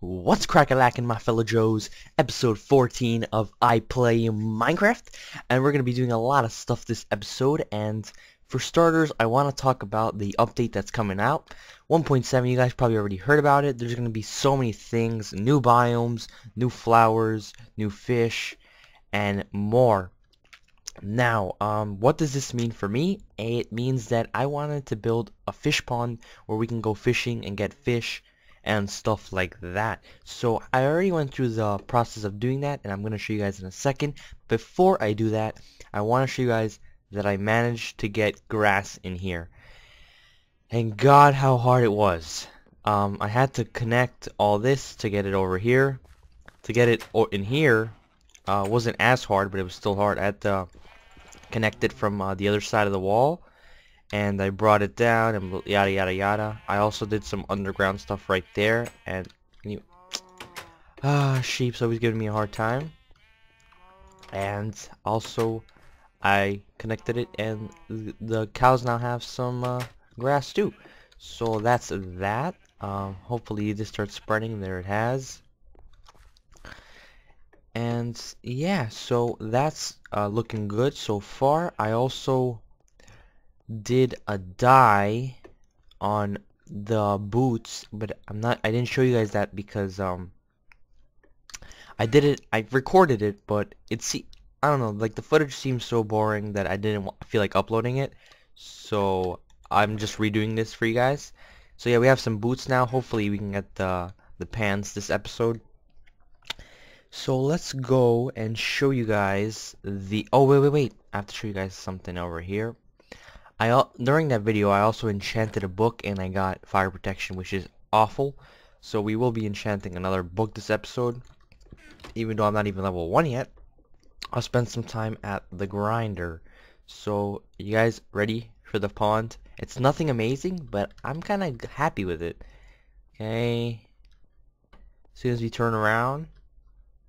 What's crack-a-lackin' my fellow Joes? Episode 14 of I Play Minecraft and we're going to be doing a lot of stuff this episode and for starters I want to talk about the update that's coming out. 1.7 you guys probably already heard about it. There's going to be so many things new biomes new flowers new fish and more. Now um what does this mean for me? It means that I wanted to build a fish pond where we can go fishing and get fish and stuff like that. So I already went through the process of doing that and I'm going to show you guys in a second. Before I do that, I want to show you guys that I managed to get grass in here. And God, how hard it was. Um, I had to connect all this to get it over here. To get it in here uh, wasn't as hard, but it was still hard. I had to connect it from uh, the other side of the wall and I brought it down and yada yada yada. I also did some underground stuff right there and you ah sheep's always giving me a hard time. And also I connected it and the cows now have some uh, grass too. So that's that. Um, hopefully this starts spreading. There it has. And yeah so that's uh, looking good so far. I also did a dye on the boots but I'm not I didn't show you guys that because um I did it I recorded it but it's I don't know like the footage seems so boring that I didn't feel like uploading it. So I'm just redoing this for you guys. So yeah we have some boots now. Hopefully we can get the the pants this episode. So let's go and show you guys the oh wait wait wait. I have to show you guys something over here I during that video I also enchanted a book and I got fire protection which is awful. So we will be enchanting another book this episode. Even though I'm not even level 1 yet I'll spend some time at the grinder. So you guys ready for the pond? It's nothing amazing but I'm kinda happy with it. Okay. As soon as we turn around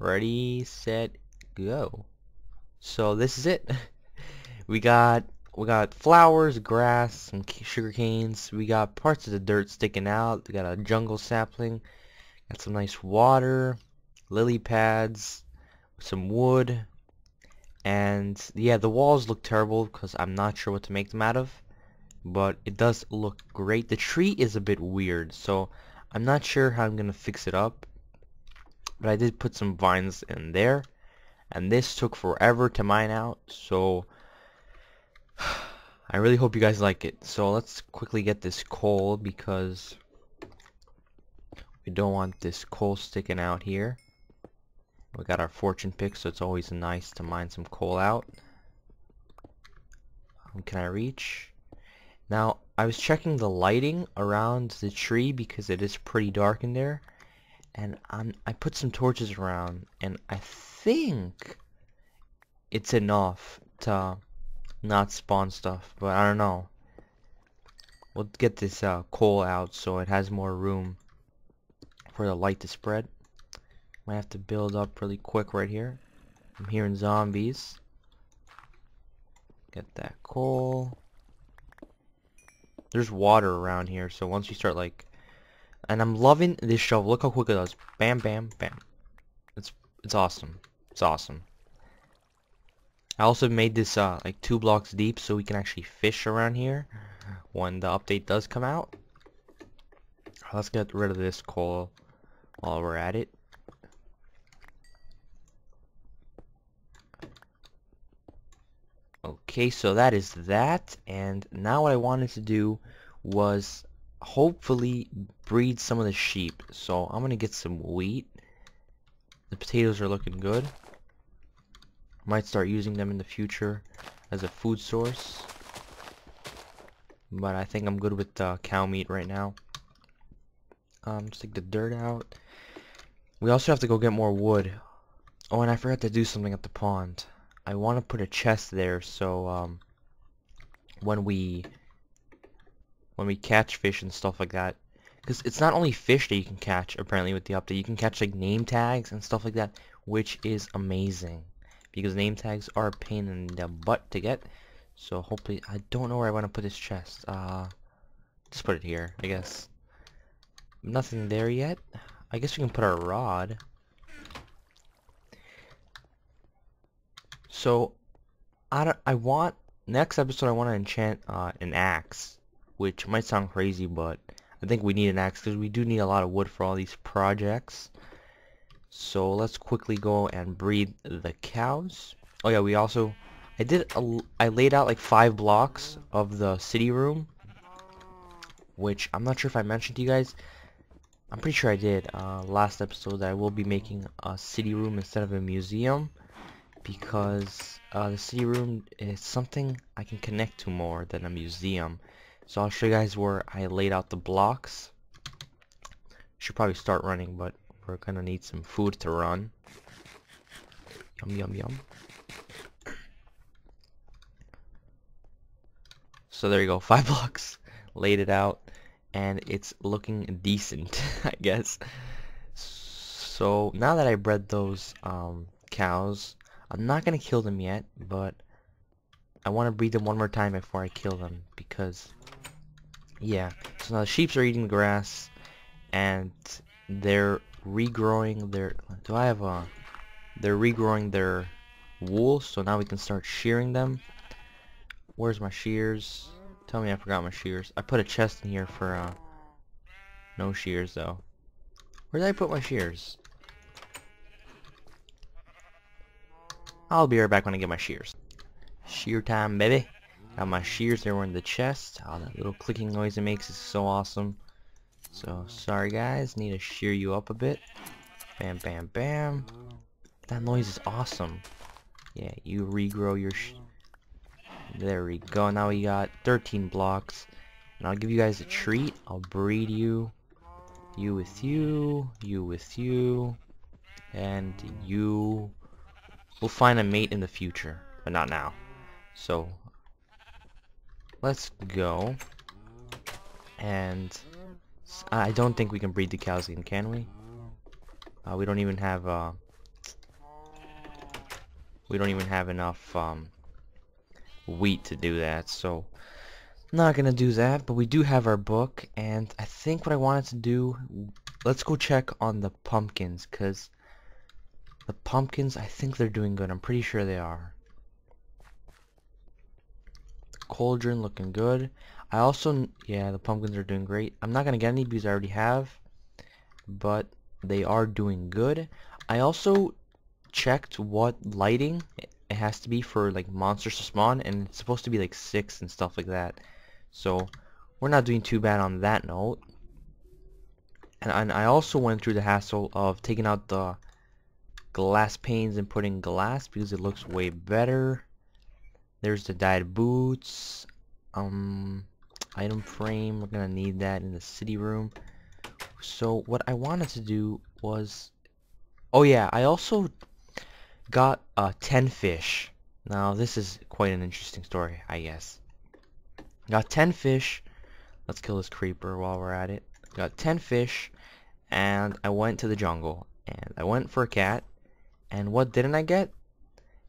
ready set go. So this is it. We got we got flowers, grass, some sugar canes. We got parts of the dirt sticking out. We got a jungle sapling. Got some nice water, lily pads, some wood. And yeah, the walls look terrible because I'm not sure what to make them out of. But it does look great. The tree is a bit weird, so I'm not sure how I'm going to fix it up. But I did put some vines in there. And this took forever to mine out, so I really hope you guys like it. So let's quickly get this coal because we don't want this coal sticking out here. We got our fortune pick, so it's always nice to mine some coal out. Um, can I reach? Now, I was checking the lighting around the tree because it is pretty dark in there. And I'm, I put some torches around, and I think it's enough to not spawn stuff, but I don't know. We'll get this uh, coal out so it has more room for the light to spread. Might have to build up really quick right here. I'm hearing zombies. Get that coal. There's water around here, so once you start like... And I'm loving this shovel. Look how quick it does. Bam, bam, bam. It's it's awesome. It's awesome. I also made this uh, like two blocks deep so we can actually fish around here when the update does come out. Let's get rid of this coal while we're at it. Okay, so that is that, and now what I wanted to do was hopefully breed some of the sheep. So I'm gonna get some wheat. The potatoes are looking good. Might start using them in the future as a food source. But I think I'm good with uh, cow meat right now. Um, just take the dirt out. We also have to go get more wood. Oh, and I forgot to do something at the pond. I want to put a chest there so um, when we when we catch fish and stuff like that, because it's not only fish that you can catch apparently with the update. You can catch like name tags and stuff like that, which is amazing because name tags are a pain in the butt to get. So hopefully, I don't know where I want to put this chest. Uh, just put it here, I guess. Nothing there yet. I guess we can put our rod. So, I, don't, I want, next episode I want to enchant uh, an axe, which might sound crazy, but I think we need an axe because we do need a lot of wood for all these projects. So let's quickly go and breed the cows. Oh yeah, we also, I did, a, I laid out like five blocks of the city room, which I'm not sure if I mentioned to you guys. I'm pretty sure I did uh, last episode that I will be making a city room instead of a museum because uh, the city room is something I can connect to more than a museum. So I'll show you guys where I laid out the blocks. Should probably start running, but we're gonna need some food to run. Yum yum yum. So there you go, five blocks. Laid it out, and it's looking decent, I guess. So now that I bred those um, cows, I'm not gonna kill them yet, but I want to breed them one more time before I kill them because yeah. So now the sheeps are eating the grass and they're regrowing their do I have a they're regrowing their wool so now we can start shearing them. Where's my shears? Tell me I forgot my shears. I put a chest in here for uh no shears though. Where did I put my shears? I'll be right back when I get my shears. Shear time, baby. Got my shears, they were in the chest. Oh, that little clicking noise it makes is so awesome. So, sorry guys, need to shear you up a bit. Bam, bam, bam. That noise is awesome. Yeah, you regrow your There we go. Now we got 13 blocks. And I'll give you guys a treat. I'll breed you. You with you. You with you. And you We'll find a mate in the future, but not now. So, let's go. And I don't think we can breed the cows in, can we? Uh, we don't even have, uh, we don't even have enough, um, wheat to do that, so not gonna do that, but we do have our book, and I think what I wanted to do, let's go check on the pumpkins, because the pumpkins, I think they're doing good. I'm pretty sure they are. The cauldron looking good. I also, yeah, the pumpkins are doing great. I'm not going to get any because I already have. But they are doing good. I also checked what lighting it has to be for like monsters to spawn. And it's supposed to be like 6 and stuff like that. So, we're not doing too bad on that note. And, and I also went through the hassle of taking out the glass panes and putting glass because it looks way better. There's the dyed boots. Um, item frame. We're gonna need that in the city room. So what I wanted to do was, oh yeah, I also got uh, 10 fish. Now this is quite an interesting story, I guess. Got 10 fish. Let's kill this creeper while we're at it. Got 10 fish, and I went to the jungle, and I went for a cat, and what didn't I get?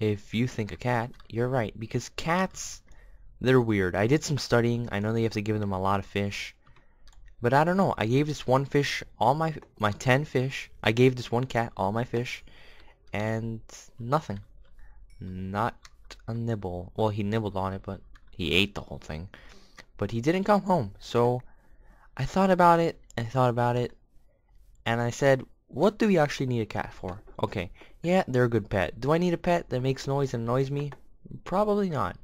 If you think a cat, you're right. Because cats, they're weird. I did some studying. I know they have to give them a lot of fish. But I don't know. I gave this one fish all my my 10 fish. I gave this one cat all my fish. And nothing. Not a nibble. Well, he nibbled on it, but he ate the whole thing. But he didn't come home. So I thought about it. I thought about it. And I said, what do we actually need a cat for? Okay, yeah, they're a good pet. Do I need a pet that makes noise and annoys me? Probably not.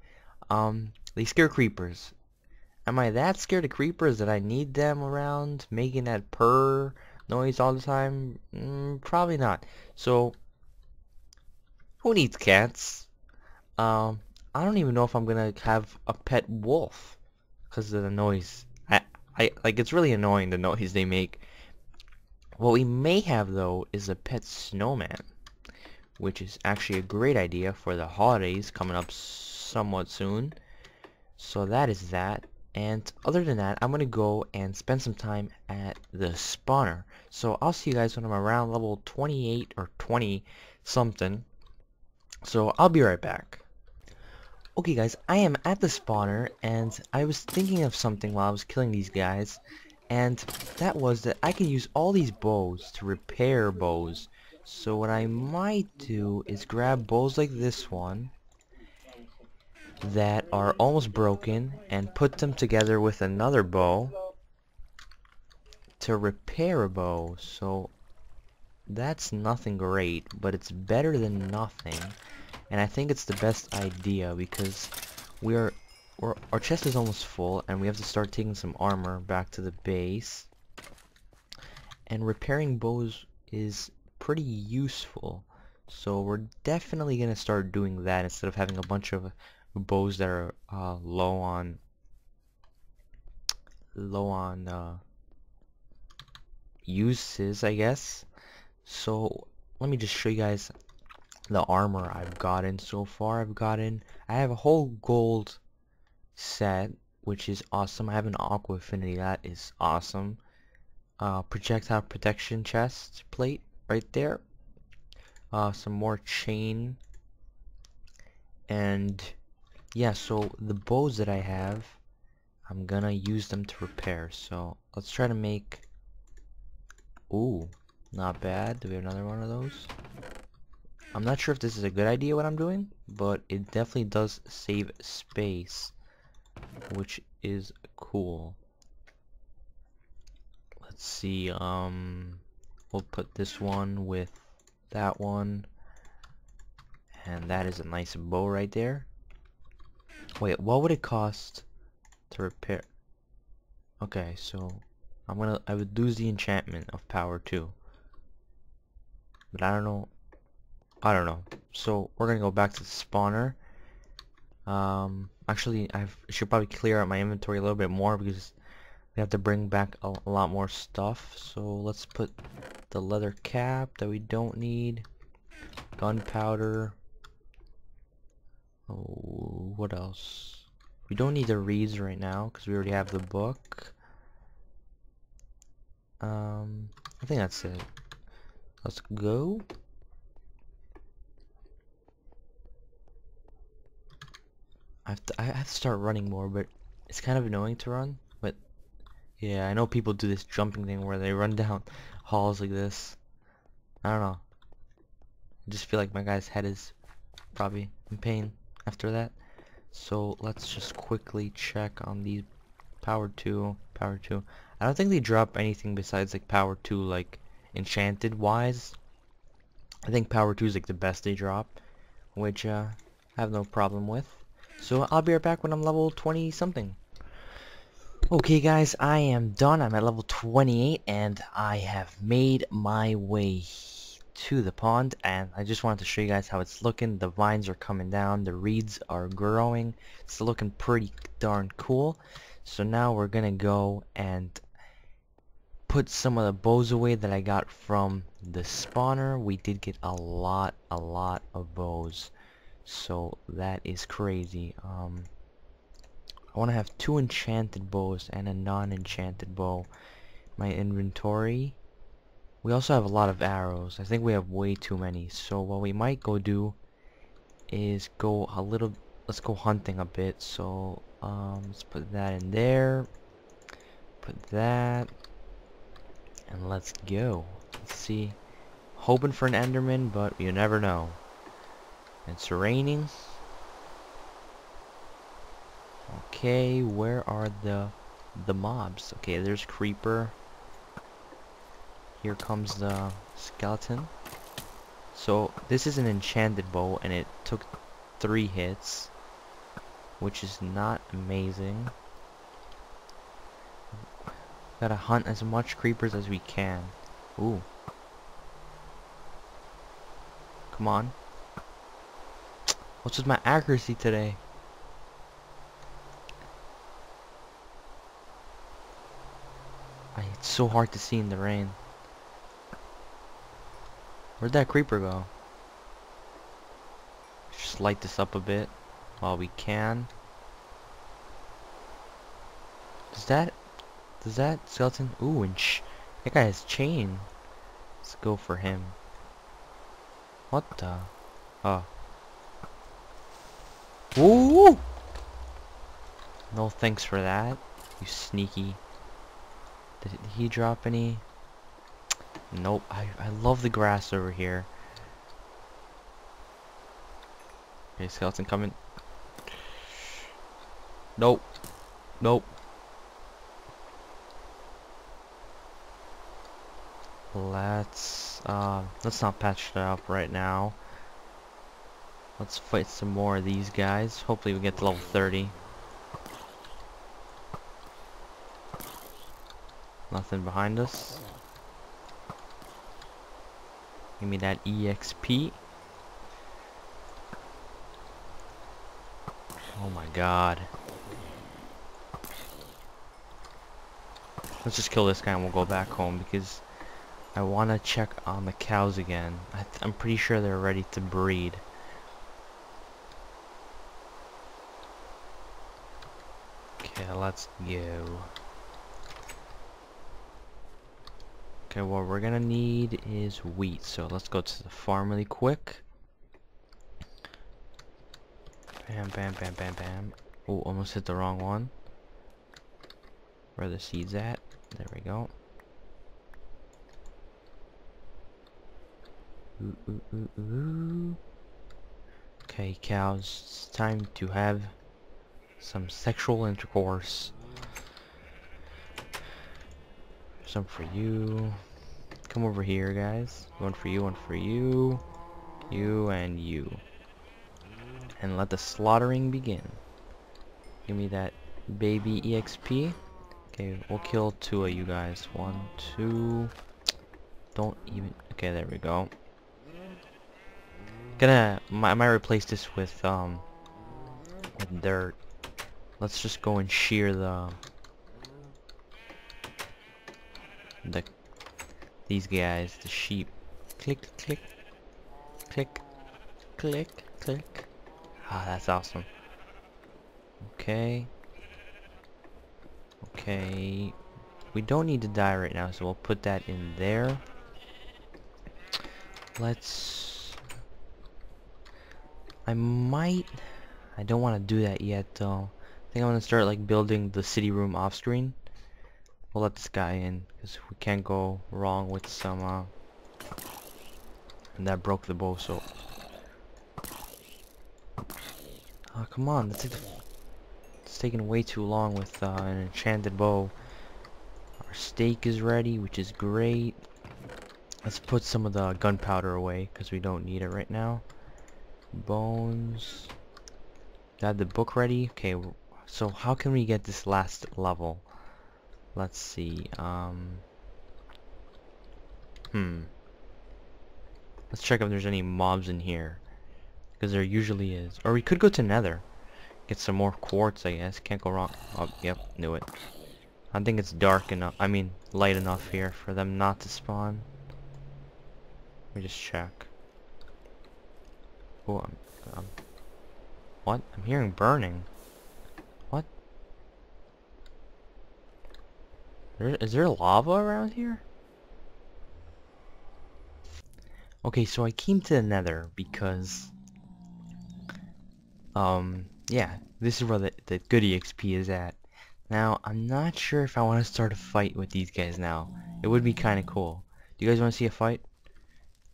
Um, they scare creepers. Am I that scared of creepers that I need them around making that purr noise all the time? Mm, probably not. So, who needs cats? Um, I don't even know if I'm gonna have a pet wolf because of the noise. I, I like it's really annoying the noise they make. What we may have though is a pet snowman, which is actually a great idea for the holidays coming up somewhat soon. So that is that. And other than that, I'm going to go and spend some time at the spawner. So I'll see you guys when I'm around level 28 or 20 something. So I'll be right back. Okay guys, I am at the spawner and I was thinking of something while I was killing these guys And that was that I can use all these bows to repair bows. So what I might do is grab bows like this one that are almost broken and put them together with another bow to repair a bow. So that's nothing great, but it's better than nothing. And I think it's the best idea because we're, we're our chest is almost full and we have to start taking some armor back to the base. And repairing bows is pretty useful. So we're definitely going to start doing that instead of having a bunch of bows that are uh, low on low on uh, uses I guess. So let me just show you guys the armor I've gotten so far. I've gotten I have a whole gold set which is awesome. I have an aqua affinity. That is awesome. Uh, projectile protection chest plate right there. Uh, some more chain and yeah so the bows that I have I'm gonna use them to repair. So let's try to make ooh not bad. Do we have another one of those? I'm not sure if this is a good idea what I'm doing but it definitely does save space which is cool. Let's see um we'll put this one with that one. And that is a nice bow right there Wait, what would it cost to repair? Okay, so I'm gonna I would lose the enchantment of power too. But I don't know. I don't know. So we're gonna go back to the spawner. Um, actually, I should probably clear out my inventory a little bit more because we have to bring back a, a lot more stuff. So let's put the leather cap that we don't need, gunpowder. What else? We don't need the reeds right now because we already have the book. Um, I think that's it. Let's go. I have to I have to start running more, but it's kind of annoying to run. But yeah, I know people do this jumping thing where they run down halls like this. I don't know. I just feel like my guy's head is probably in pain after that. So let's just quickly check on these power 2, power 2. I don't think they drop anything besides like power 2 like enchanted wise. I think power 2 is like the best they drop, which uh, I have no problem with. So I'll be right back when I'm level 20 something. Okay guys, I am done. I'm at level 28 and I have made my way to the pond and I just wanted to show you guys how it's looking. The vines are coming down the reeds are growing. It's looking pretty darn cool. So now we're gonna go and put some of the bows away that I got from the spawner. We did get a lot a lot of bows. So that is crazy. Um I want to have two enchanted bows and a non-enchanted bow. My inventory we also have a lot of arrows. I think we have way too many. So what we might go do is go a little, let's go hunting a bit. So um, let's put that in there. Put that. And let's go. Let's see. Hoping for an Enderman, but you never know. It's raining. Okay, where are the the mobs? Okay, there's Creeper. Here comes the skeleton. So this is an enchanted bow and it took three hits. Which is not amazing. Gotta hunt as much creepers as we can. Ooh. Come on. What's with my accuracy today? It's so hard to see in the rain. Where'd that creeper go? Just light this up a bit while we can. Does that does that skeleton ooh and sh that guy has chain. Let's go for him. What the oh Ooh No thanks for that, you sneaky Did he drop any? Nope. I, I love the grass over here. Okay, skeleton coming. Nope. Nope. Let's uh let's not patch that up right now. Let's fight some more of these guys. Hopefully we get to level 30. Nothing behind us. Give me that EXP. Oh my god. Let's just kill this guy and we'll go back home because I want to check on the cows again. I am pretty sure they're ready to breed. Okay, let's go. Okay, what we're gonna need is wheat, so let's go to the farm really quick. Bam, bam, bam, bam, bam. Oh, almost hit the wrong one. Where the seeds at? There we go. Ooh, ooh, ooh, ooh. Okay, cows, it's time to have some sexual intercourse. Some for you. Come over here, guys. One for you, one for you. You and you. And let the slaughtering begin. Give me that baby EXP. Okay, we'll kill two of you guys. One, two. Don't even... Okay, there we go. Gonna... I might replace this with, um... With dirt. Let's just go and shear the the these guys, the sheep. Click, click, click, click, click. Ah, that's awesome. Okay. Okay. We don't need to die right now, so we'll put that in there. Let's... I might... I don't want to do that yet, though I think I'm gonna start like building the city room off screen. We'll let this guy in because we can't go wrong with some uh and that broke the bow so. Oh come on that's it's taking way too long with uh, an enchanted bow. Our steak is ready which is great. Let's put some of the gunpowder away because we don't need it right now. Bones. Got the book ready? Okay so how can we get this last level? Let's see. Um, hmm. Let's check if there's any mobs in here. Because there usually is. Or we could go to Nether. Get some more quartz, I guess. Can't go wrong. Oh, yep. Knew it. I think it's dark enough. I mean, light enough here for them not to spawn. Let me just check. Oh, I'm. What? I'm hearing burning. There, is there lava around here? Okay, so I came to the nether because... Um, yeah, this is where the, the good EXP is at. Now, I'm not sure if I want to start a fight with these guys now. It would be kind of cool. Do you guys want to see a fight?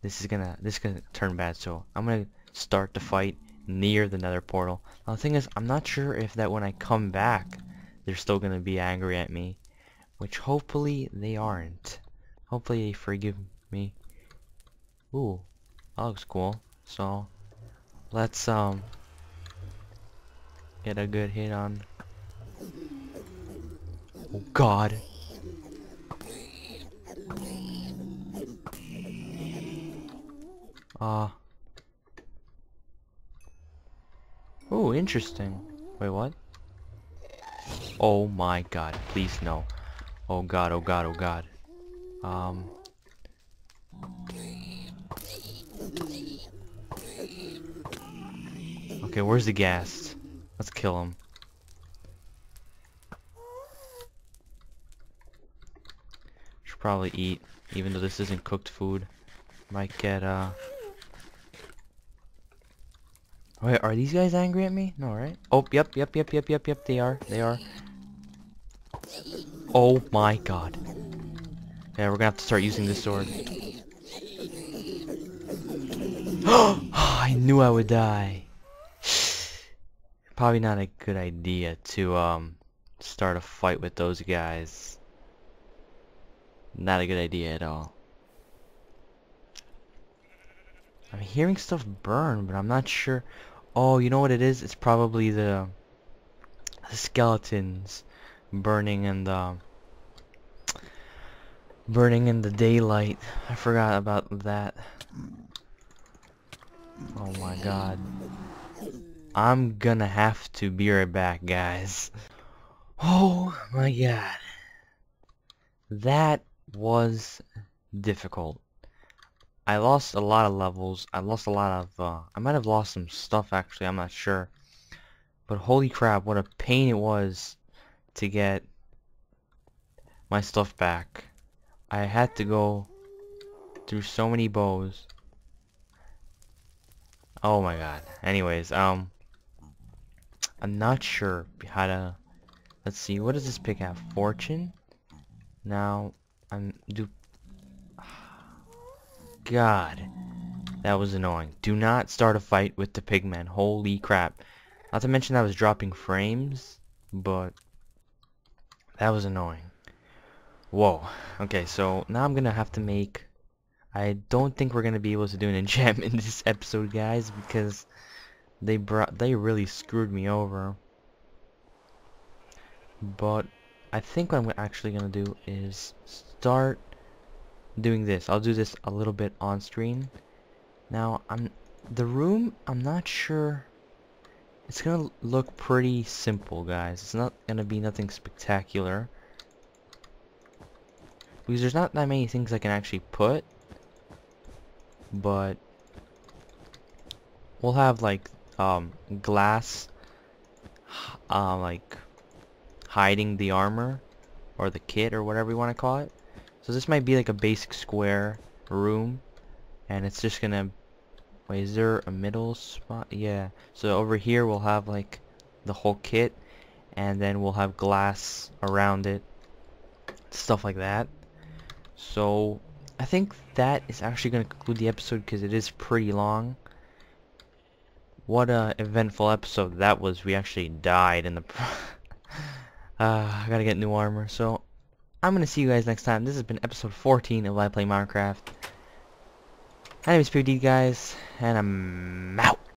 This is gonna, this is gonna turn bad, so I'm gonna start the fight near the nether portal. Now the thing is, I'm not sure if that when I come back, they're still gonna be angry at me. Which hopefully they aren't. Hopefully they forgive me. Ooh, that looks cool. So, let's, um, get a good hit on. Oh god. Ah. Uh, oh, interesting. Wait, what? Oh my god, please no. Oh god, oh god, oh god. Um... Okay, where's the ghast? Let's kill him. Should probably eat, even though this isn't cooked food. Might get, uh... Wait, are these guys angry at me? No, right? Oh, yep, yep, yep, yep, yep, yep, they are. They are. Oh my god. Yeah, we're gonna have to start using this sword. I knew I would die. Probably not a good idea to um start a fight with those guys. Not a good idea at all. I'm hearing stuff burn, but I'm not sure. Oh, you know what it is? It's probably the, the skeletons burning in the burning in the daylight. I forgot about that. Oh my god. I'm gonna have to be right back, guys. Oh my god. That was difficult. I lost a lot of levels. I lost a lot of, uh, I might have lost some stuff actually, I'm not sure. But holy crap, what a pain it was to get my stuff back. I had to go through so many bows. Oh my god. Anyways, um, I'm not sure how to, let's see, what does this pick have? Fortune? Now, I'm, do God. That was annoying. Do not start a fight with the pigman. Holy crap. Not to mention I was dropping frames, but that was annoying. Whoa. Okay, so now I'm gonna have to make... I don't think we're gonna be able to do an enchantment in this episode, guys, because they brought they really screwed me over. But I think what I'm actually gonna do is start doing this. I'll do this a little bit on screen. Now, I'm the room, I'm not sure. It's gonna look pretty simple, guys. It's not gonna be nothing spectacular. Because there's not that many things I can actually put. But we'll have like um glass uh, like hiding the armor or the kit or whatever you want to call it. So this might be like a basic square room and it's just gonna wait is there a middle spot? Yeah. So over here we'll have like the whole kit and then we'll have glass around it. Stuff like that. So I think that is actually going to conclude the episode because it is pretty long. What a eventful episode that was. We actually died in the uh, I gotta get new armor. So I'm going to see you guys next time. This has been episode 14 of I Play Minecraft. My name is PewD, guys, and I'm out.